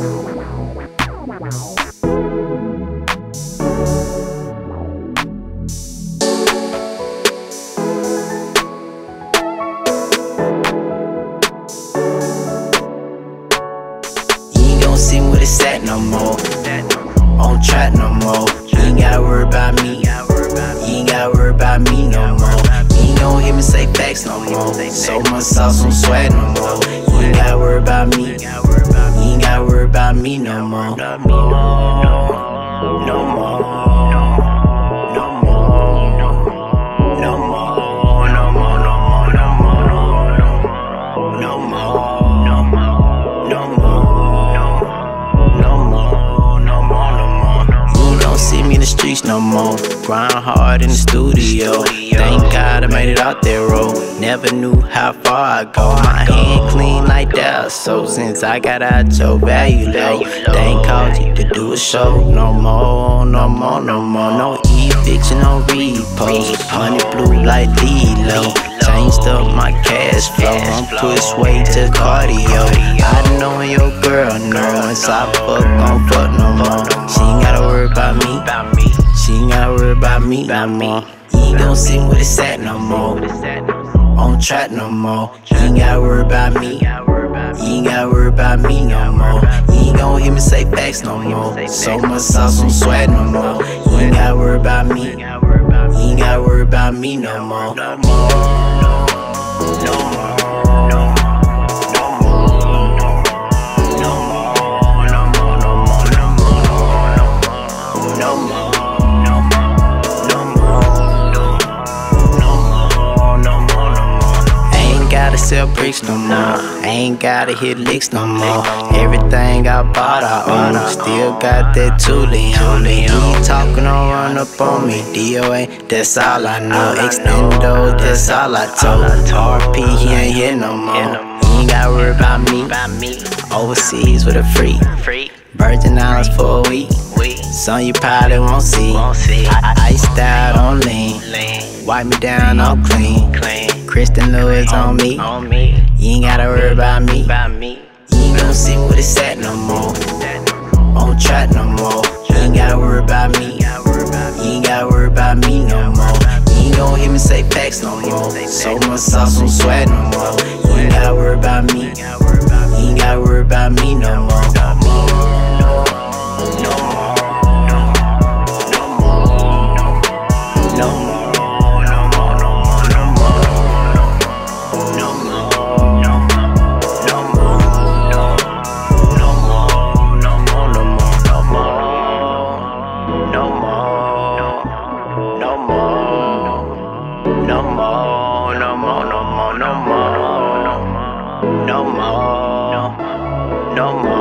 see where it's at no more. On no more. You ain't gotta worry about me. You ain't gotta worry about me no more. You ain't gon' hear me say facts no more. So much sauce swag no more. You ain't gotta worry about me. You ain't gotta worry about me no more. No more. No more. streets no more. Grind hard in the studio. Thank God I made it out. Never knew how far I go. My hand clean like that. So since I got out your value low, they ain't called you to do a show. No more, no more, no more. No eviction, no repost. Honey blue like Lilo. Changed up my cash flow. I'm pushed way to cardio. I know your girl know once I fuck, gon' fuck no more. She ain't gotta worry about me. She ain't gotta worry about me no more. You ain't gon' see where it's at no more. On track no more. You ain't gotta worry about me. You ain't gotta worry about me no more. You ain't gon' hear me say facts no more. So much sauce swag no more. You ain't gotta worry about me. You ain't gotta worry about me no more. No more. Sell bricks no more. I ain't gotta hit licks no more. Everything I bought, I own. Still got that Thule on me. He talking on run up on me. DOA, that's all I know. Extendo, that's all I told. RP, he ain't here no more. He ain't gotta worry about me. Overseas with a free. Virgin Islands for a week. Some you probably won't see. I iced out on lean. Wipe me down, I'm clean. Kristen Lewis on me. You ain't gotta worry about me. You ain't gon' see what it's at no more. On track no more. You ain't gotta worry about me. You ain't gotta worry about me no more. You ain't gon' hear me say facts no more. So much sauce on swag no more. You ain't gotta worry about me. You ain't gotta worry about me no more. No more.